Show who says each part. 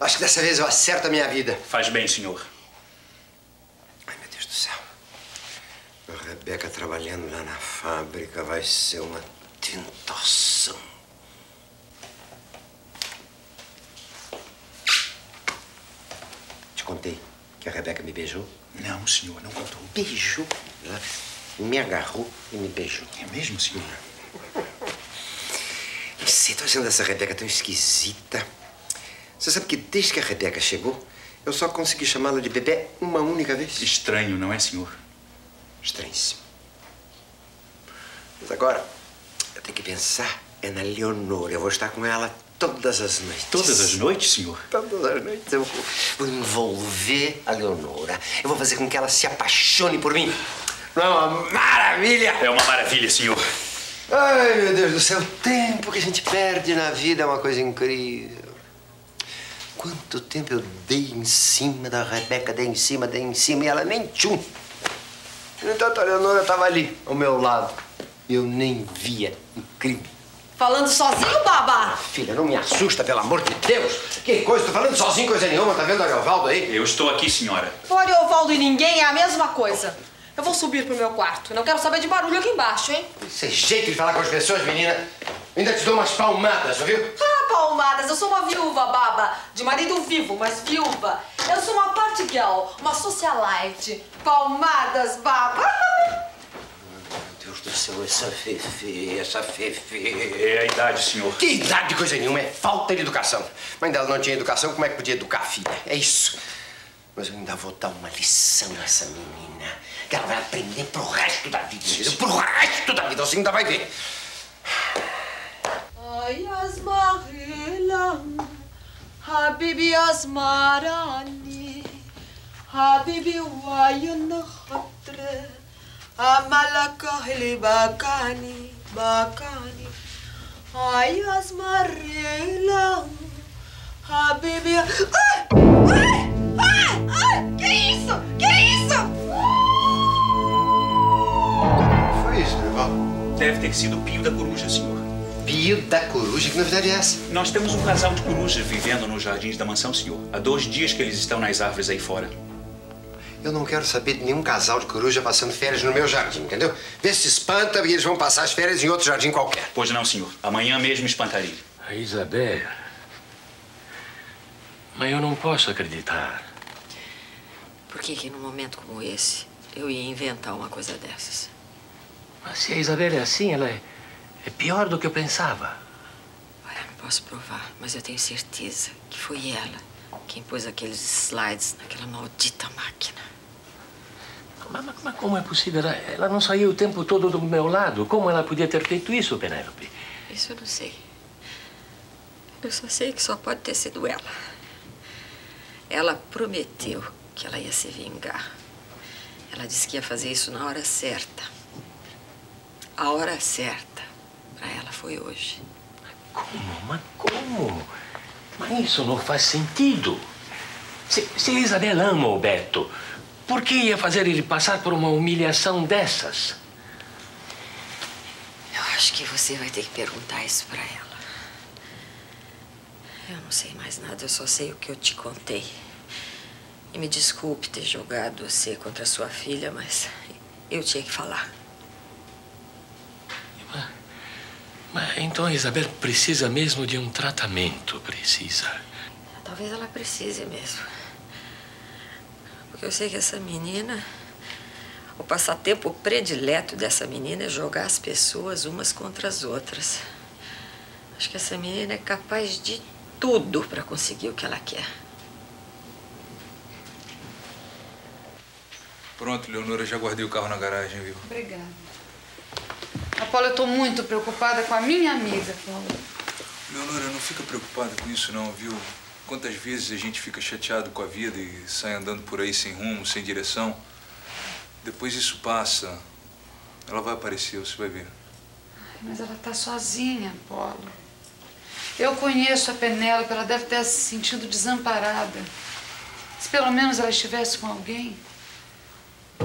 Speaker 1: Acho que dessa vez eu acerto a minha vida.
Speaker 2: Faz bem, senhor.
Speaker 1: Ai, meu Deus do céu. A Rebeca trabalhando lá na fábrica vai ser uma tentação. Te contei que a Rebeca me beijou?
Speaker 2: Não, senhor, não contou.
Speaker 1: Beijou. Ela me agarrou e me beijou.
Speaker 2: É mesmo, senhor?
Speaker 1: Não sei, tô achando essa Rebeca tão esquisita. Você sabe que desde que a Rebeca chegou, eu só consegui chamá-la de bebê uma única vez?
Speaker 2: Estranho, não é, senhor?
Speaker 1: Estranhíssimo. Mas agora, eu tenho que pensar é na Leonora. Eu vou estar com ela todas as noites.
Speaker 2: Todas as noites, senhor?
Speaker 1: Todas as noites eu vou, vou envolver a Leonora. Eu vou fazer com que ela se apaixone por mim. Não é uma maravilha?
Speaker 2: É uma maravilha, senhor.
Speaker 1: Ai, meu Deus do céu, o tempo que a gente perde na vida é uma coisa incrível. Quanto tempo eu dei em cima da Rebeca, dei em cima, dei em cima, e ela nem tchum. No entanto, a Leonora estava ali, ao meu lado. E eu nem via. Incrível.
Speaker 3: Falando sozinho, baba?
Speaker 1: Filha, não me assusta, pelo amor de Deus. Que coisa, tô falando sozinho, coisa nenhuma. Tá vendo o Ariovaldo aí?
Speaker 2: Eu estou aqui, senhora.
Speaker 3: O Ariovaldo e ninguém é a mesma coisa. Eu vou subir pro meu quarto. Não quero saber de barulho aqui embaixo, hein?
Speaker 1: Esse é jeito de falar com as pessoas, menina. Ainda te dou umas palmadas, ouviu?
Speaker 3: Palmadas. Eu sou uma viúva, baba. De marido vivo, mas viúva. Eu sou uma party girl, uma socialite. Palmadas, baba.
Speaker 1: Meu Deus do céu, essa Fefe, essa Fefe.
Speaker 2: É a idade, senhor.
Speaker 1: Que idade coisa nenhuma, é falta de educação. Mãe dela não tinha educação, como é que podia educar a filha? É isso. Mas eu ainda vou dar uma lição nessa menina. Que ela vai aprender pro resto da vida. entendeu? Pro resto da vida, você ainda vai ver.
Speaker 3: Ay asmahilam Habibi asmarani Habibi wayun khatre Amalaka hili bakani bakani Ay asmahilam Habibi! Ai! Ai! Ai! Que isso? Que isso?
Speaker 1: Foi isso, Durval?
Speaker 2: Deve ter sido o pio da coruja, senhor.
Speaker 1: Pio da coruja, que novidade é essa?
Speaker 2: Nós temos um casal de corujas vivendo nos jardins da mansão, senhor. Há dois dias que eles estão nas árvores aí fora.
Speaker 1: Eu não quero saber de nenhum casal de coruja passando férias no meu jardim, entendeu? Vê se espanta e eles vão passar as férias em outro jardim qualquer.
Speaker 2: Pois não, senhor. Amanhã mesmo espantaria.
Speaker 4: A Isabel. Mas eu não posso acreditar.
Speaker 5: Por que que num momento como esse eu ia inventar uma coisa dessas?
Speaker 4: Mas se a Isabel é assim, ela é, é pior do que eu pensava.
Speaker 5: Olha, não posso provar, mas eu tenho certeza que foi ela quem pôs aqueles slides naquela maldita máquina.
Speaker 4: Mas, mas- mas como é possível? Ela, ela não saiu o tempo todo do meu lado. Como ela podia ter feito isso, Penélope?
Speaker 5: Isso eu não sei. Eu só sei que só pode ter sido ela. Ela prometeu que ela ia se vingar. Ela disse que ia fazer isso na hora certa. A hora certa foi hoje.
Speaker 4: Como? Mas como? Mas isso não faz sentido. Se, se Isabel ama o Beto, por que ia fazer ele passar por uma humilhação dessas?
Speaker 5: Eu acho que você vai ter que perguntar isso para ela. Eu não sei mais nada, eu só sei o que eu te contei. E me desculpe ter jogado você contra sua filha, mas eu tinha que falar.
Speaker 4: Mas então a Isabel precisa mesmo de um tratamento, precisa.
Speaker 5: Talvez ela precise mesmo. Porque eu sei que essa menina. O passatempo predileto dessa menina é jogar as pessoas umas contra as outras. Acho que essa menina é capaz de tudo para conseguir o que ela quer.
Speaker 6: Pronto, Leonora, já guardei o carro na garagem, viu?
Speaker 7: Obrigada. Apolo, eu tô muito preocupada com a minha amiga, Paulo.
Speaker 6: Leonora, não fica preocupada com isso não, viu? Quantas vezes a gente fica chateado com a vida e sai andando por aí sem rumo, sem direção. Depois isso passa. Ela vai aparecer, você vai ver.
Speaker 7: Mas ela tá sozinha, Paulo. Eu conheço a Penélope, ela deve ter se sentido desamparada. Se pelo menos ela estivesse com alguém.